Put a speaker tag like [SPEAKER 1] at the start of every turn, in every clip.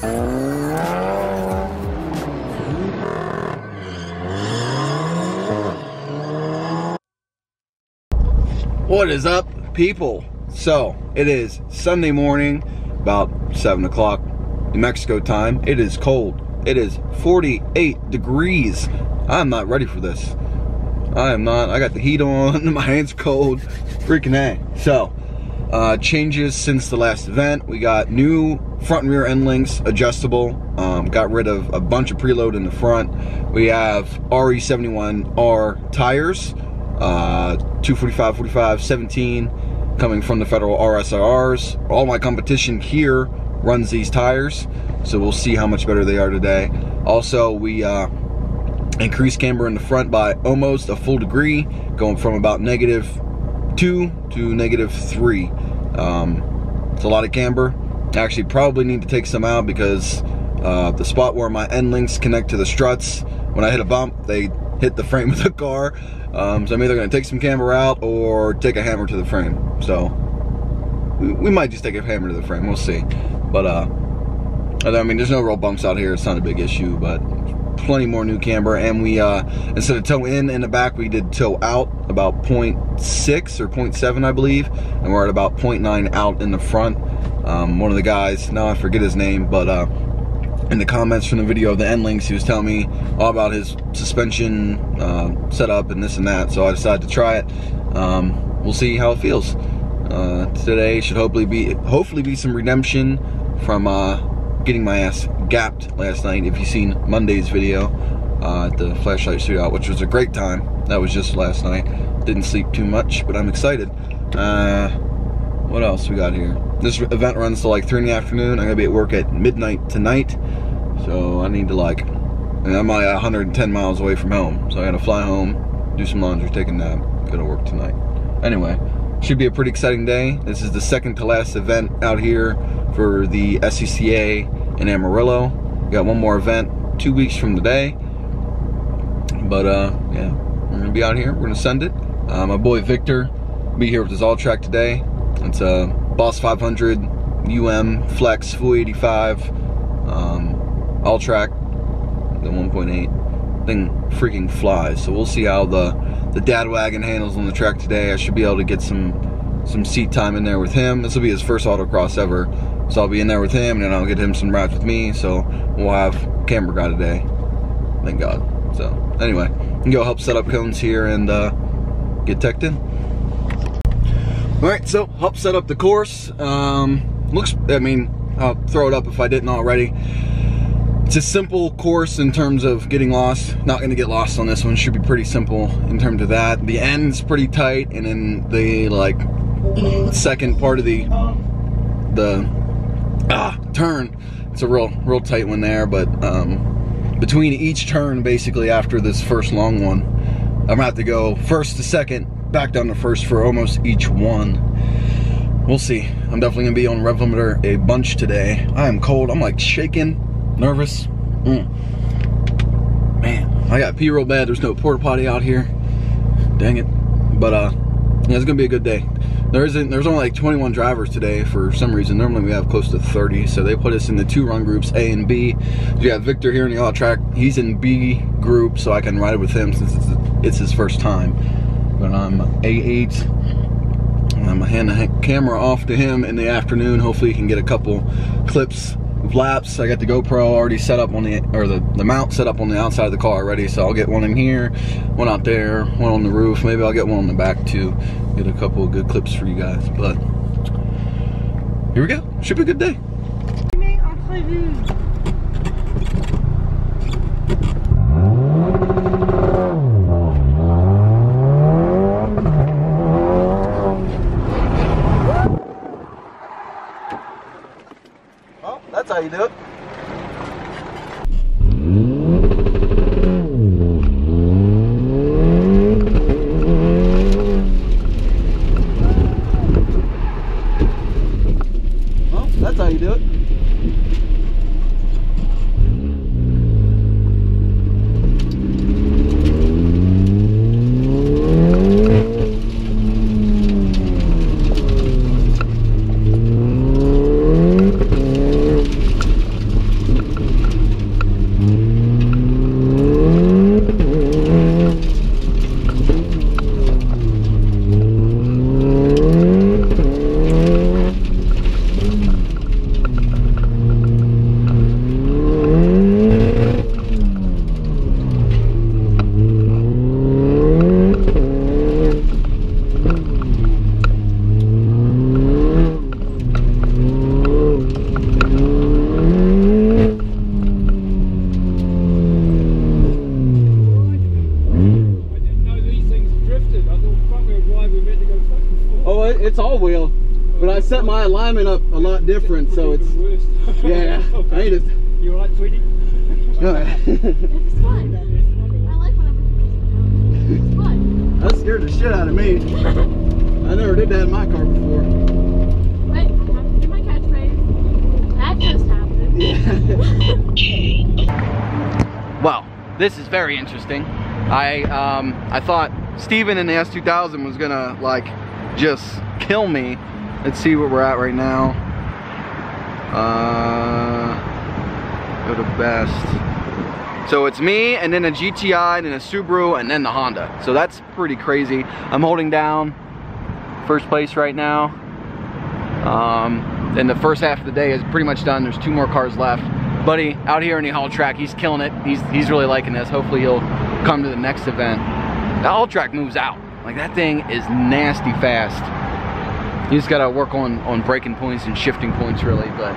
[SPEAKER 1] What is up, people? So, it is Sunday morning, about 7 o'clock New Mexico time. It is cold. It is 48 degrees. I'm not ready for this. I am not. I got the heat on, my hands cold. Freaking A. So, uh, changes since the last event. We got new front and rear end links, adjustable. Um, got rid of a bunch of preload in the front. We have RE71R tires uh, 245, 45, 17 coming from the Federal RSRs. All my competition here runs these tires, so we'll see how much better they are today. Also, we uh, increased camber in the front by almost a full degree, going from about negative two to negative three. Um, it's a lot of camber. Actually probably need to take some out because uh, the spot where my end links connect to the struts, when I hit a bump, they hit the frame of the car. Um, so I'm either going to take some camber out or take a hammer to the frame. So we, we, might just take a hammer to the frame. We'll see. But uh, I mean, there's no real bumps out here. It's not a big issue, but plenty more new camber. And we uh, instead of toe in in the back, we did toe out about 0.6 or 0.7, I believe, and we're at about 0.9 out in the front. Um, one of the guys, now I forget his name, but uh, in the comments from the video of the end links, he was telling me all about his suspension uh, setup and this and that. So I decided to try it. Um, we'll see how it feels. Uh, today should hopefully be hopefully be some redemption from uh, getting my ass gapped last night. If you've seen Monday's video uh, at the flashlight shootout, which was a great time. That was just last night. Didn't sleep too much, but I'm excited. Uh, what else we got here? This event runs to like 3 in the afternoon. I'm going to be at work at midnight tonight. So I need to like, I'm like 110 miles away from home. So I got to fly home, do some laundry, take a nap, go to work tonight. Anyway, should be a pretty exciting day. This is the second to last event out here for the SCCA in Amarillo. We got one more event two weeks from today. But uh, yeah, we're gonna be out here. We're gonna send it. Uh, my boy Victor be here with his all track today. It's a Boss 500 UM Flex 485 um, all track, the 1.8 thing freaking flies. So we'll see how the the dad wagon handles on the track today. I should be able to get some some seat time in there with him. This will be his first autocross ever. So I'll be in there with him and then I'll get him some rides with me. So we'll have camera guy today. Thank God. So anyway, go help set up cones here and uh, get teched in. All right, so help set up the course. Um, looks, I mean, I'll throw it up if I didn't already. It's a simple course in terms of getting lost. Not gonna get lost on this one. Should be pretty simple in terms of that. The end's pretty tight, and then the like second part of the the ah turn, it's a real real tight one there. But um, between each turn, basically after this first long one, I'm gonna have to go first to second back down to first for almost each one. We'll see. I'm definitely gonna be on rev limiter a bunch today. I am cold. I'm like shaking, nervous. Mm. Man, I got pee real bad. There's no porta potty out here. Dang it. But uh, yeah, it's gonna be a good day. There isn't. There's only like 21 drivers today for some reason. Normally we have close to 30, so they put us in the two run groups, A and B. You have Victor here in the all track. He's in B group, so I can ride with him since it's, it's his first time but I'm A8. I'm gonna hand the camera off to him in the afternoon. Hopefully he can get a couple clips of laps. I got the GoPro already set up on the, or the, the mount set up on the outside of the car already. So I'll get one in here, one out there, one on the roof. Maybe I'll get one on the back too. Get a couple of good clips for you guys. But here we go. Should be a good day. how you do it. Well, that's how you do it.
[SPEAKER 2] set my alignment up a lot different, so it's yeah. I hate it.
[SPEAKER 3] You alright, sweetie?
[SPEAKER 2] Go.
[SPEAKER 4] It's fun. I like whenever it's fun.
[SPEAKER 2] that scared the shit out of me. I never did that in my car before.
[SPEAKER 4] Wait, I have to do my catchphrase. That just happened.
[SPEAKER 1] Well, this is very interesting. I um, I thought Steven in the S2000 was gonna like just kill me. Let's see where we're at right now. Uh, go to best. So it's me and then a GTI and then a Subaru and then the Honda. So that's pretty crazy. I'm holding down first place right now. Um, and the first half of the day is pretty much done. There's two more cars left. Buddy out here in the Alltrack, he's killing it. He's he's really liking this. Hopefully he'll come to the next event. The Alltrack moves out. Like that thing is nasty fast. You just gotta work on on braking points and shifting points really. But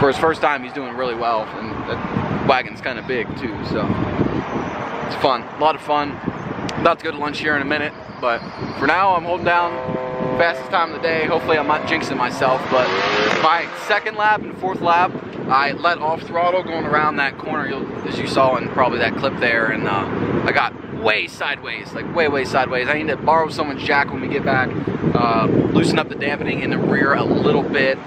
[SPEAKER 1] for his first time, he's doing really well. And that wagon's kind of big too, so it's fun. A lot of fun. About to go to lunch here in a minute, but for now I'm holding down fastest time of the day. Hopefully I'm not jinxing myself, but my second lap and fourth lap, I let off throttle going around that corner, as you saw in probably that clip there, and uh, I got way sideways, like way, way sideways. I need to borrow someone's jack when we get back, uh, loosen up the dampening in the rear a little bit.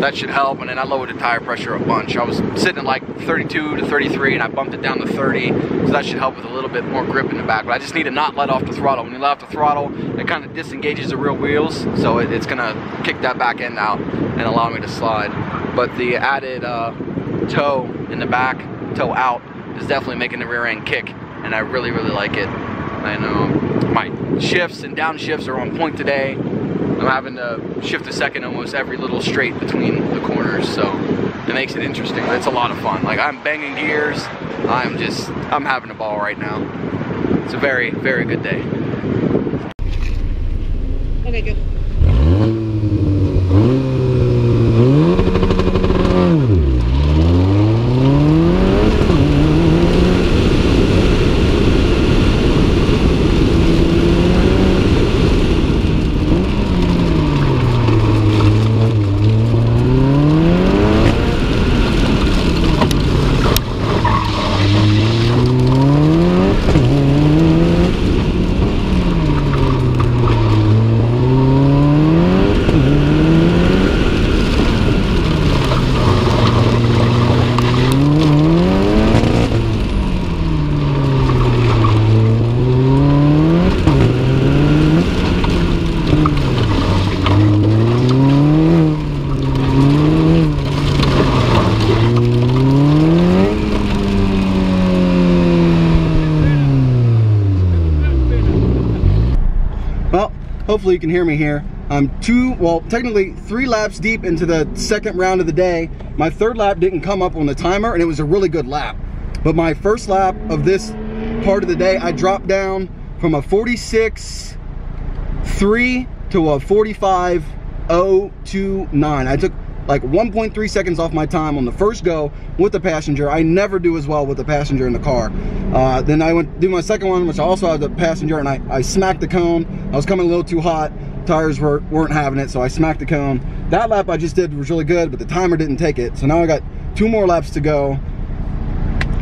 [SPEAKER 1] That should help, and then I lowered the tire pressure a bunch. I was sitting at like 32 to 33, and I bumped it down to 30, so that should help with a little bit more grip in the back. But I just need to not let off the throttle. When you let off the throttle, it kind of disengages the rear wheels, so it, it's gonna kick that back end out and allow me to slide. But the added uh, toe in the back, toe out, is definitely making the rear end kick, and I really, really like it. I know my shifts and downshifts are on point today. I'm having to shift a second almost every little straight between the corners, so it makes it interesting. It's a lot of fun. Like I'm banging gears. I'm just, I'm having a ball right now. It's a very, very good day.
[SPEAKER 5] Okay, good.
[SPEAKER 2] Well, hopefully you can hear me here. I'm two, well, technically three laps deep into the second round of the day. My third lap didn't come up on the timer and it was a really good lap. But my first lap of this part of the day, I dropped down from a 46 3 to a 45 029. I took like 1.3 seconds off my time on the first go with the passenger. I never do as well with the passenger in the car. Uh, then I went to do my second one, which I also had the passenger, and I, I smacked the cone. I was coming a little too hot. Tires were, weren't having it, so I smacked the cone. That lap I just did was really good, but the timer didn't take it. So now I got two more laps to go.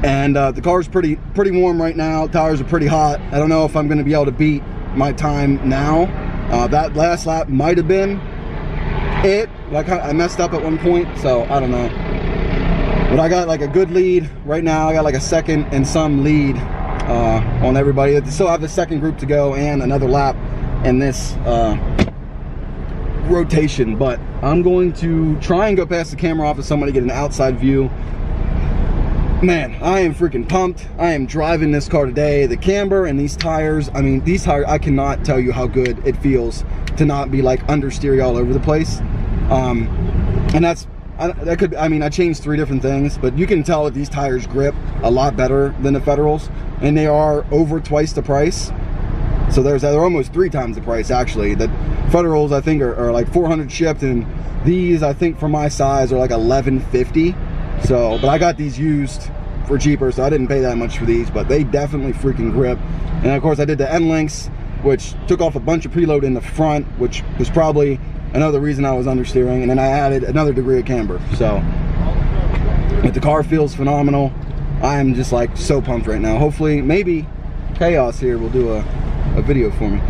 [SPEAKER 2] And uh, the car's pretty pretty warm right now. Tires are pretty hot. I don't know if I'm gonna be able to beat my time now. Uh, that last lap might have been it. Like I messed up at one point, so I don't know. But I got like a good lead right now. I got like a second and some lead uh, on everybody. So I still have the second group to go and another lap in this uh, rotation. But I'm going to try and go past the camera off of somebody, get an outside view. Man, I am freaking pumped. I am driving this car today. The camber and these tires, I mean, these tires, I cannot tell you how good it feels to not be like understeery all over the place. Um, and that's, I, that could, I mean, I changed three different things, but you can tell that these tires grip a lot better than the Federals, and they are over twice the price. So there's, they're almost three times the price actually. The Federals, I think, are, are like 400 shipped, and these, I think, for my size, are like 1150. So, but I got these used for cheaper, so I didn't pay that much for these, but they definitely freaking grip. And of course, I did the end links, which took off a bunch of preload in the front, which was probably another reason I was understeering, and then I added another degree of camber. So, but the car feels phenomenal. I am just like so pumped right now. Hopefully, maybe Chaos here will do a, a video for me.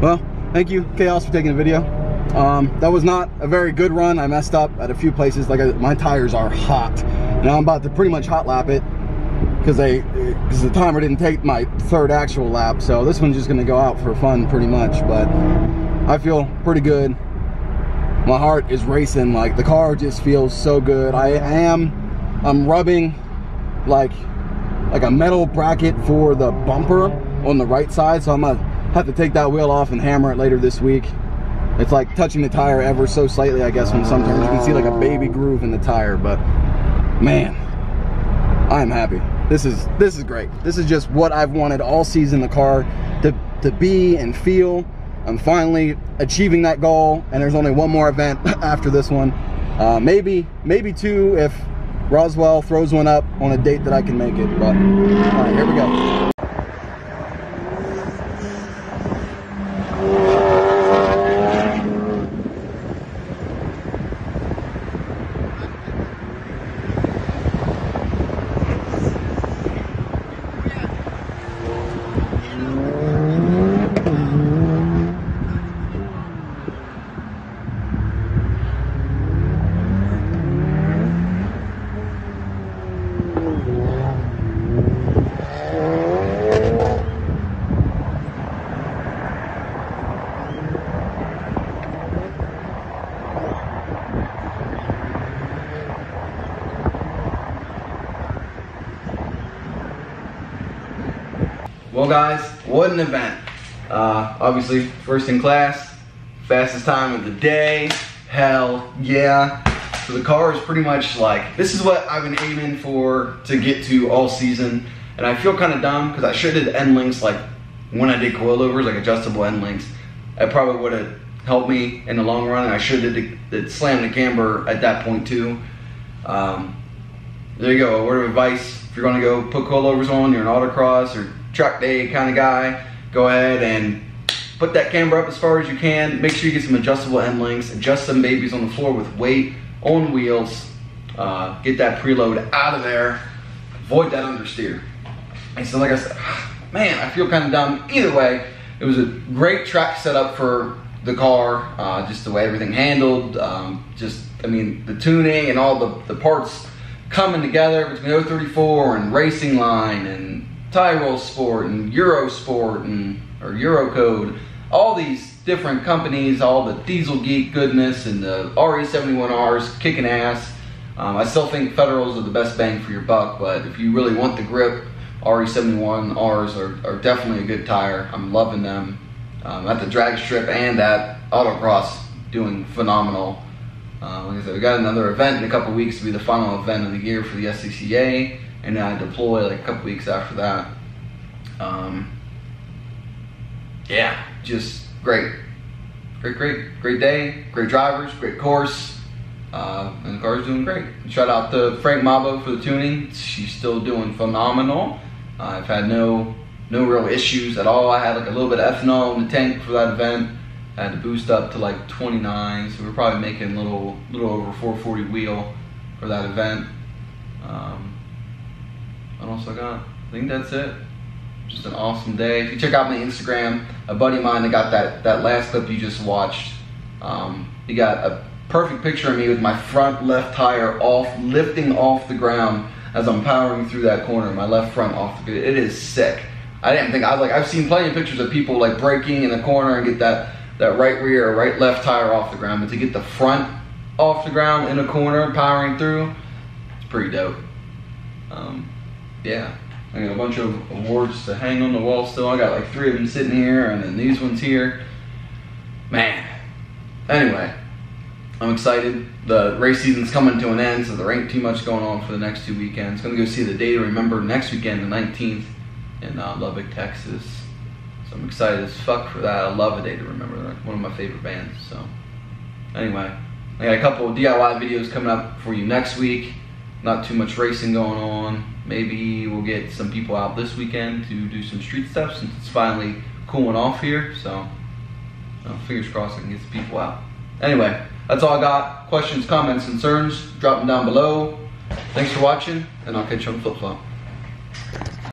[SPEAKER 2] Well, thank you, Chaos, for taking the video. Um, that was not a very good run. I messed up at a few places. Like I, my tires are hot. Now I'm about to pretty much hot lap it because they because the timer didn't take my third actual lap. So this one's just gonna go out for fun pretty much. But I feel pretty good. My heart is racing. Like the car just feels so good. I am I'm rubbing like like a metal bracket for the bumper on the right side. So I'm gonna have to take that wheel off and hammer it later this week. It's like touching the tire ever so slightly, I guess, when sometimes you can see like a baby groove in the tire, but man, I am happy. This is this is great. This is just what I've wanted all season the car to, to be and feel. I'm finally achieving that goal, and there's only one more event after this one. Uh, maybe, maybe two if Roswell throws one up on a date that I can make it. But all right, here we go.
[SPEAKER 1] Guys, what an event. Uh, obviously, first in class, fastest time of the day. Hell yeah. So the car is pretty much like, this is what I've been aiming for to get to all season. And I feel kind of dumb because I should have did end links like when I did coilovers, like adjustable end links. That probably would have helped me in the long run. And I should have did, did slam the camber at that point too. Um, there you go. A word of advice: if you're going to go put coilovers on, you're an autocross or track day kind of guy, go ahead and put that camber up as far as you can. Make sure you get some adjustable end links. Adjust some babies on the floor with weight on wheels. Uh, get that preload out of there. Avoid that understeer. And so, like I said, man, I feel kind of dumb. Either way, it was a great track setup for the car. Uh, just the way everything handled. Um, just, I mean, the tuning and all the, the parts coming together between 034 and Racing Line and Tyrol Sport and Eurosport and or Eurocode, all these different companies, all the Diesel Geek goodness and the RE71Rs kicking ass. Um, I still think Federals are the best bang for your buck, but if you really want the grip, RE71Rs are, are definitely a good tire. I'm loving them. Um, at the drag strip and at autocross, doing phenomenal. Uh, like I said, we got another event in a couple weeks to be the final event of the year for the SCCA, and then I deploy like a couple weeks after that. Um, yeah, just great, great, great, great day, great drivers, great course, uh, and the car's doing great. Shout out to Frank Mabo for the tuning; she's still doing phenomenal. Uh, I've had no no real issues at all. I had like a little bit of ethanol in the tank for that event. I had to boost up to like 29, so we're probably making a little, little over 440 wheel for that event. Um, what else I got? I think that's it. Just an awesome day. If you check out my Instagram, a buddy of mine that got that, that last clip you just watched, um, he got a perfect picture of me with my front left tire off, lifting off the ground. as I'm powering through that corner, my left front off the It is sick. I didn't think I was like I've seen plenty of pictures of people like breaking in the corner and get that that right rear or right left tire off the ground, but to get the front off the ground in a corner powering through, it's pretty dope. Um, yeah, I got a bunch of awards to hang on the wall still. I got like three of them sitting here, and then these ones here. Man. Anyway, I'm excited. The race season's coming to an end, so there ain't too much going on for the next two weekends. Gonna go see the day to remember next weekend, the 19th, in uh, Lubbock, Texas. So I'm excited as fuck for that. I love a day to remember. They're one of my favorite bands. So anyway, I got a couple DIY videos coming up for you next week. Not too much racing going on. Maybe we'll get some people out this weekend to do some street stuff since it's finally cooling off here. So fingers crossed I can get some people out. Anyway, that's all I got. Questions, comments, concerns, drop them down below. Thanks for watching, and I'll catch you on flip flop.